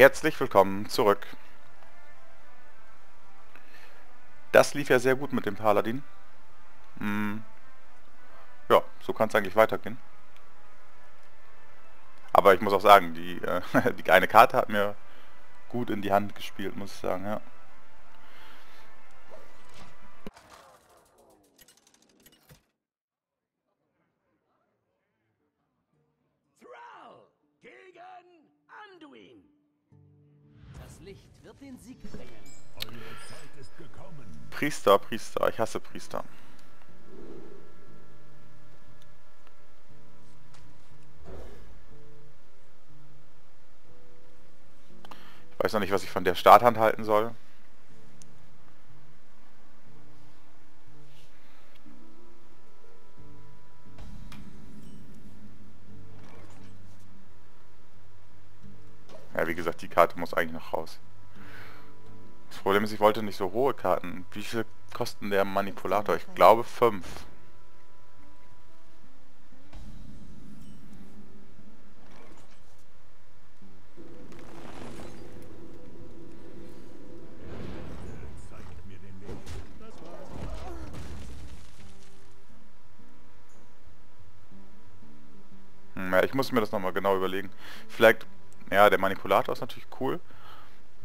Herzlich willkommen zurück. Das lief ja sehr gut mit dem Paladin. Hm. Ja, so kann es eigentlich weitergehen. Aber ich muss auch sagen, die, äh, die eine Karte hat mir gut in die Hand gespielt, muss ich sagen, ja. Priester, Priester, ich hasse Priester. Ich weiß noch nicht, was ich von der Starthand halten soll. Ja, wie gesagt, die Karte muss eigentlich noch raus. Problem ist, ich wollte nicht so hohe Karten. Wie viel kosten der Manipulator? Ich glaube 5. Hm, ich muss mir das nochmal genau überlegen. Vielleicht, ja, der Manipulator ist natürlich cool.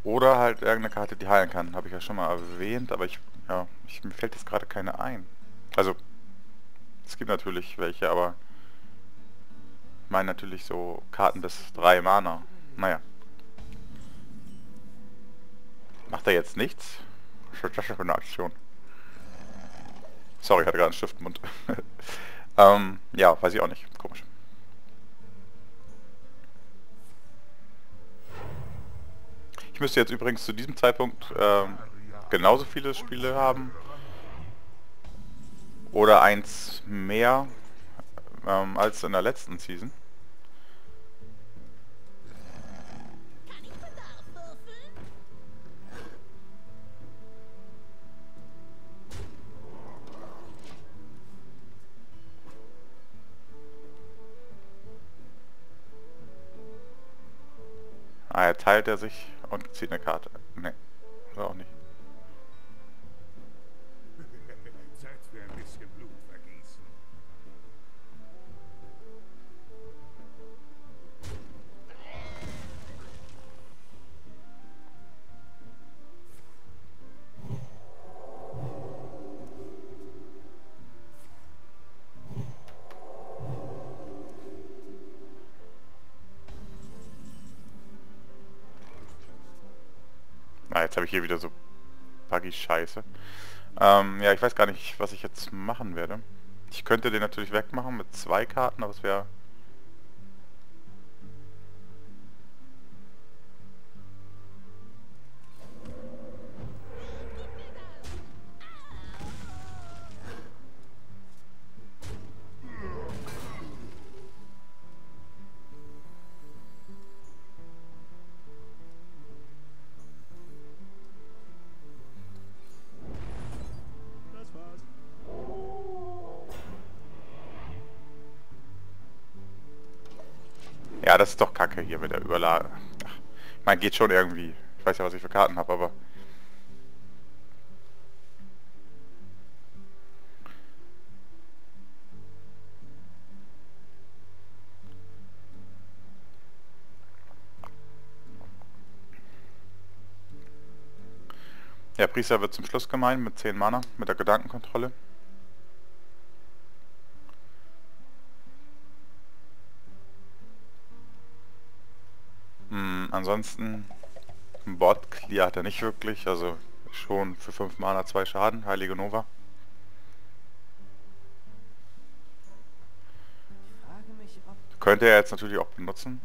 Oder halt irgendeine Karte, die heilen kann. Habe ich ja schon mal erwähnt, aber ich, ja, ich, mir fällt jetzt gerade keine ein. Also, es gibt natürlich welche, aber ich meine natürlich so Karten des 3 Mana. Naja. Macht er jetzt nichts? Was ist das für eine Aktion? Sorry, hatte gerade einen Stift im Mund. ähm, ja, weiß ich auch nicht. Komisch. Ich müsste jetzt übrigens zu diesem Zeitpunkt ähm, genauso viele Spiele haben. Oder eins mehr ähm, als in der letzten Season. Teilt er sich und zieht eine Karte. Ne, oder auch nicht. Jetzt habe ich hier wieder so buggy Scheiße. Ähm, ja, ich weiß gar nicht, was ich jetzt machen werde. Ich könnte den natürlich wegmachen mit zwei Karten, aber es wäre Das ist doch kacke hier mit der Überlage. Ich meine, geht schon irgendwie. Ich weiß ja, was ich für Karten habe, aber... Ja, Priester wird zum Schluss gemein mit 10 Mana, mit der Gedankenkontrolle. Ansonsten Bot Clear hat er nicht wirklich, also schon für 5 Mana 2 Schaden, Heilige Nova. Könnte er jetzt natürlich auch benutzen.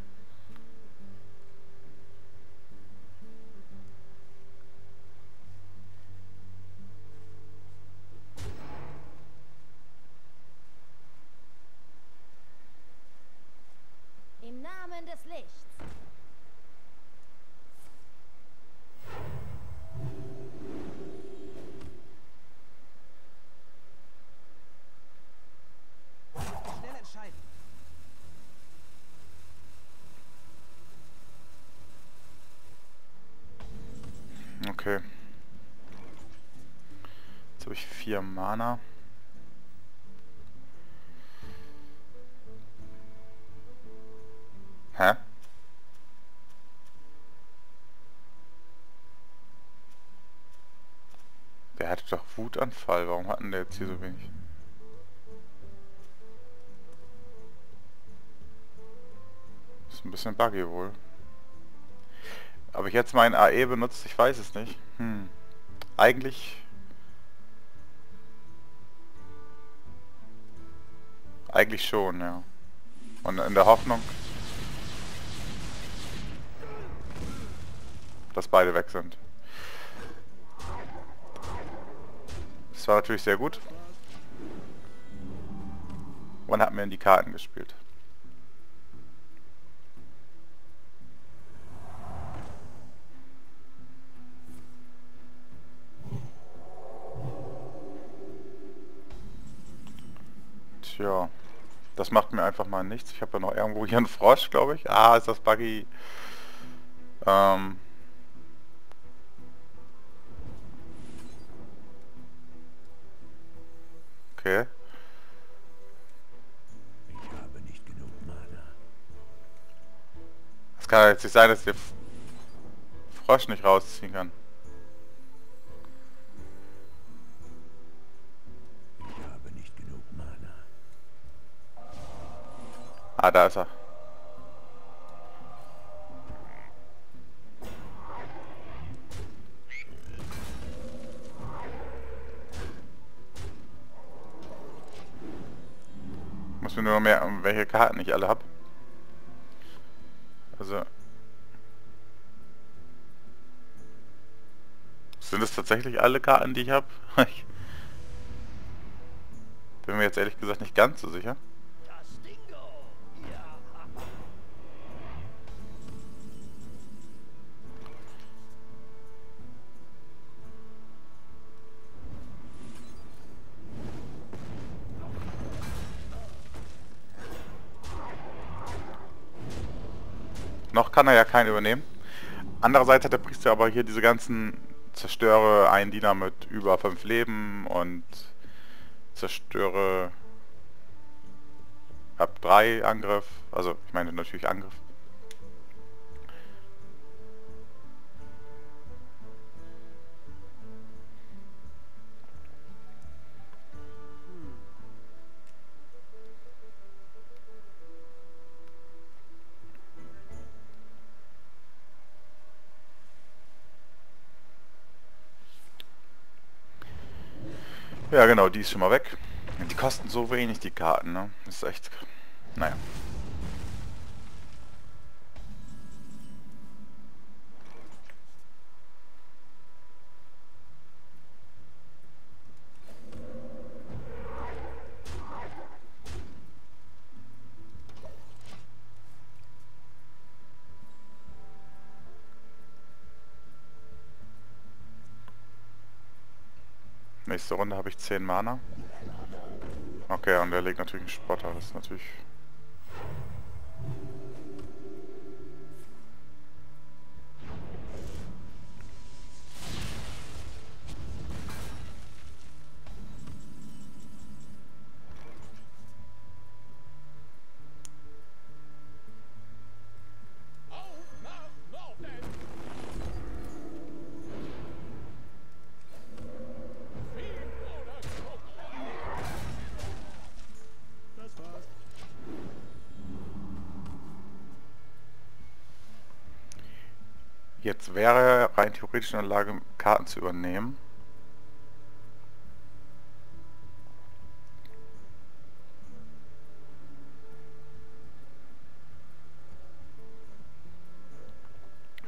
Okay. Jetzt habe ich vier Mana. Hä? Der hatte doch Wutanfall. Warum hatten der jetzt hier so wenig? Ist ein bisschen buggy wohl. Ob ich jetzt meinen AE benutzt, ich weiß es nicht. Hm. Eigentlich... Eigentlich schon, ja. Und in der Hoffnung... dass beide weg sind. Das war natürlich sehr gut. Und hat mir in die Karten gespielt. Das macht mir einfach mal nichts. Ich habe ja noch irgendwo hier einen Frosch, glaube ich. Ah, ist das buggy. Ähm, Okay. Ich habe nicht genug Mana. Es kann jetzt nicht sein, dass der Frosch nicht rausziehen kann. Ah, da ist er. Muss mir nur mehr, welche Karten ich alle habe. Also... Sind es tatsächlich alle Karten, die ich habe? bin mir jetzt ehrlich gesagt nicht ganz so sicher. Noch kann er ja keinen übernehmen. Andererseits hat der Priester aber hier diese ganzen zerstöre einen Diener mit über 5 Leben und zerstöre ab 3 Angriff. Also ich meine natürlich Angriff. Ja genau, die ist schon mal weg. Die kosten so wenig, die Karten, ne? Das ist echt... Naja. Nächste Runde habe ich 10 Mana. Okay, und der legt natürlich einen Spotter, das ist natürlich Jetzt wäre er rein theoretisch in der Lage, Karten zu übernehmen.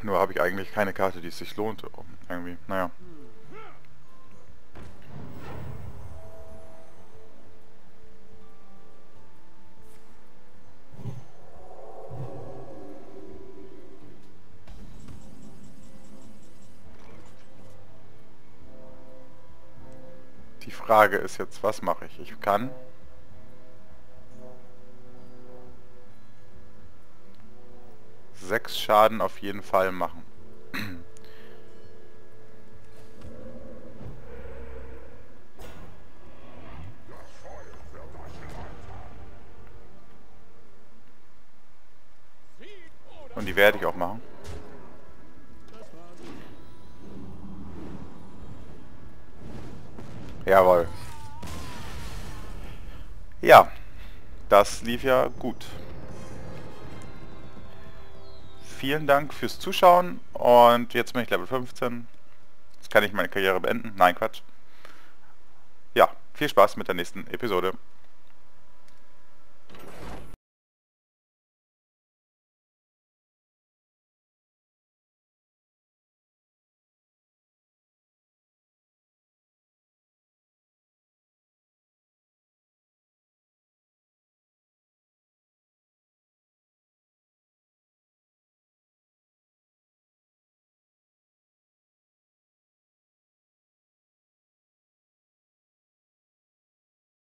Nur habe ich eigentlich keine Karte, die es sich lohnt. Irgendwie, naja. Frage ist jetzt, was mache ich? Ich kann... Sechs Schaden auf jeden Fall machen. Und die werde ich auch machen. Jawohl. Ja, das lief ja gut. Vielen Dank fürs Zuschauen und jetzt bin ich Level 15. Jetzt kann ich meine Karriere beenden. Nein, Quatsch. Ja, viel Spaß mit der nächsten Episode.